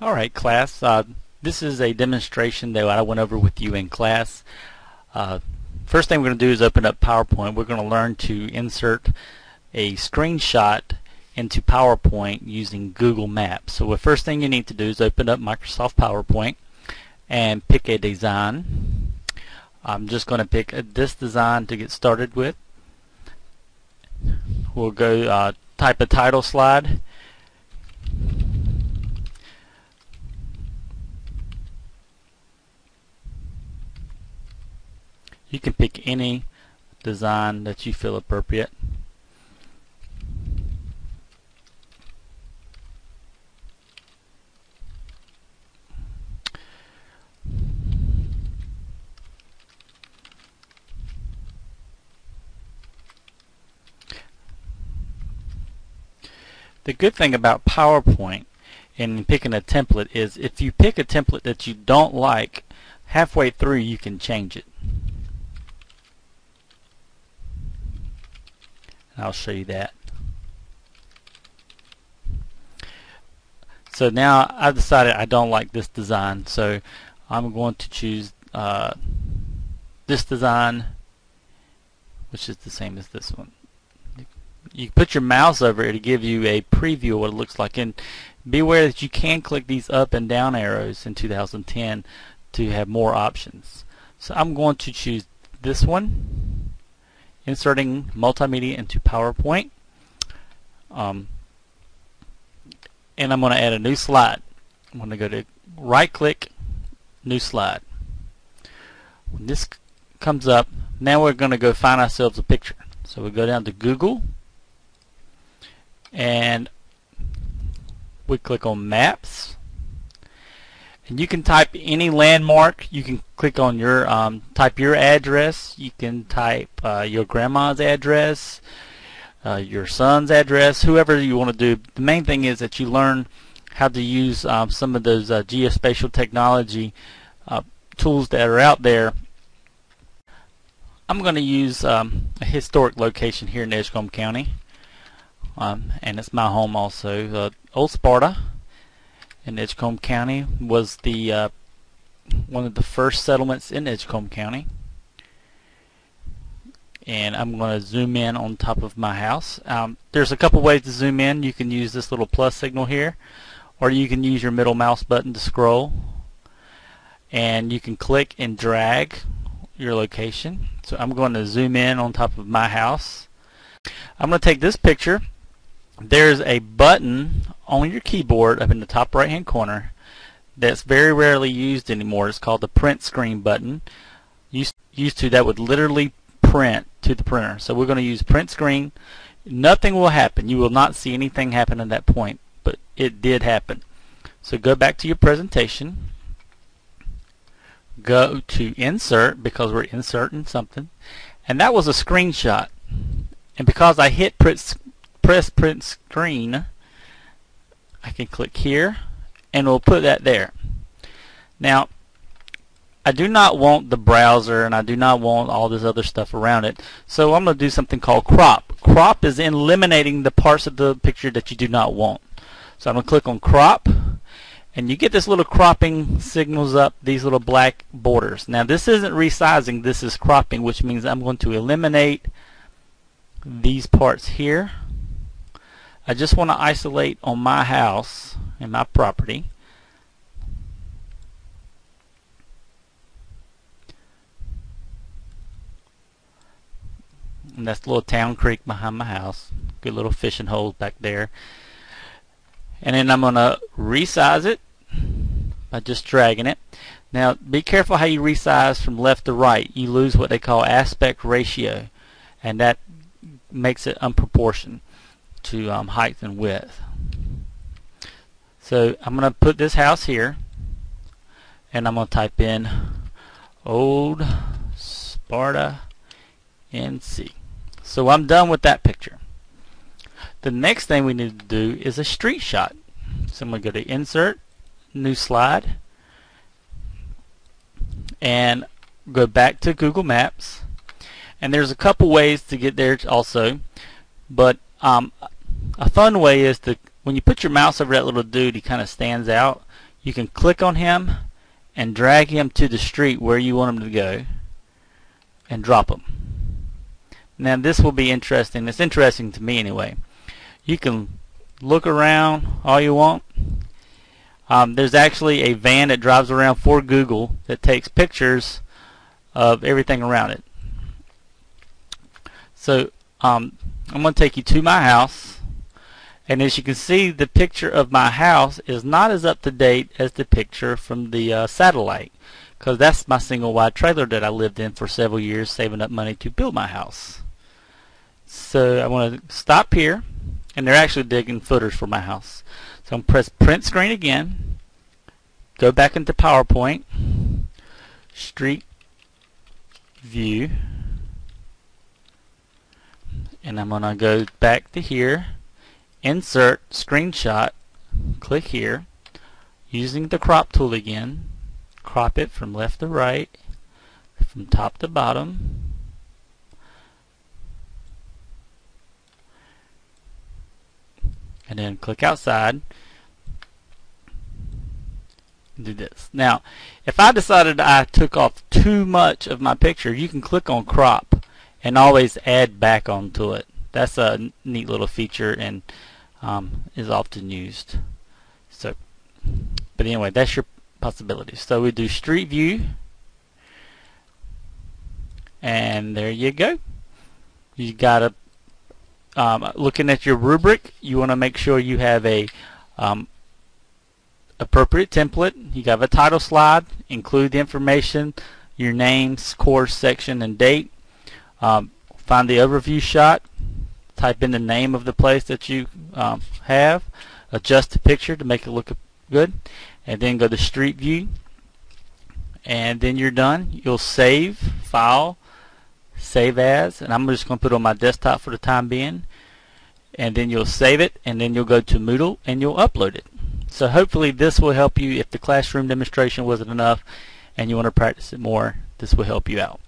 Alright class, uh, this is a demonstration that I went over with you in class. Uh, first thing we're going to do is open up PowerPoint. We're going to learn to insert a screenshot into PowerPoint using Google Maps. So the first thing you need to do is open up Microsoft PowerPoint and pick a design. I'm just going to pick this design to get started with. We'll go uh, type a title slide You can pick any design that you feel appropriate. The good thing about PowerPoint and picking a template is if you pick a template that you don't like, halfway through you can change it. I'll show you that. So now I've decided I don't like this design so I'm going to choose uh, this design which is the same as this one. You put your mouse over it to give you a preview of what it looks like and beware that you can click these up and down arrows in 2010 to have more options. So I'm going to choose this one inserting multimedia into PowerPoint. Um, and I'm going to add a new slide. I'm going to go to right click, new slide. When this comes up, now we're going to go find ourselves a picture. So we go down to Google and we click on Maps and you can type any landmark. You can click on your um, type your address. You can type uh, your grandma's address, uh, your son's address, whoever you want to do. The main thing is that you learn how to use um, some of those uh, geospatial technology uh, tools that are out there. I'm going to use um, a historic location here in Edgecombe County, um, and it's my home also, uh, Old Sparta in Edgecombe County was the uh, one of the first settlements in Edgecombe County and I'm going to zoom in on top of my house. Um, there's a couple ways to zoom in. You can use this little plus signal here or you can use your middle mouse button to scroll and you can click and drag your location. So I'm going to zoom in on top of my house. I'm going to take this picture there's a button on your keyboard up in the top right hand corner that's very rarely used anymore. It's called the print screen button. Used, used to that would literally print to the printer. So we're going to use print screen. Nothing will happen. You will not see anything happen at that point, but it did happen. So go back to your presentation. Go to insert because we're inserting something. And that was a screenshot. And because I hit print press print screen, I can click here and we'll put that there. Now, I do not want the browser and I do not want all this other stuff around it. So I'm going to do something called crop. Crop is eliminating the parts of the picture that you do not want. So I'm going to click on crop and you get this little cropping signals up these little black borders. Now this isn't resizing, this is cropping which means I'm going to eliminate these parts here I just want to isolate on my house and my property. And that's little town creek behind my house. Good little fishing holes back there. And then I'm going to resize it by just dragging it. Now be careful how you resize from left to right. You lose what they call aspect ratio and that makes it unproportioned to um, height and width. So I'm going to put this house here and I'm going to type in Old Sparta NC. So I'm done with that picture. The next thing we need to do is a street shot. So I'm going to go to Insert, New Slide, and go back to Google Maps. And there's a couple ways to get there also, but um, a fun way is to when you put your mouse over that little dude he kind of stands out you can click on him and drag him to the street where you want him to go and drop him. Now this will be interesting. It's interesting to me anyway. You can look around all you want. Um, there's actually a van that drives around for Google that takes pictures of everything around it. So um, I'm going to take you to my house and as you can see the picture of my house is not as up to date as the picture from the uh, satellite because that's my single wide trailer that I lived in for several years saving up money to build my house. So I want to stop here and they're actually digging footers for my house. So I'm gonna press print screen again, go back into PowerPoint, street view, and I'm going to go back to here, insert screenshot, click here, using the crop tool again, crop it from left to right, from top to bottom, and then click outside do this. Now, if I decided I took off too much of my picture, you can click on crop and always add back onto it. That's a neat little feature and um, is often used. So, but anyway, that's your possibilities. So we do street view, and there you go. You got to um, looking at your rubric, you want to make sure you have a um, appropriate template. You have a title slide, include the information, your names, course, section, and date. Um, find the overview shot, type in the name of the place that you um, have, adjust the picture to make it look good, and then go to Street View, and then you're done. You'll save, file, save as, and I'm just going to put it on my desktop for the time being, and then you'll save it, and then you'll go to Moodle and you'll upload it. So hopefully this will help you if the classroom demonstration wasn't enough and you want to practice it more, this will help you out.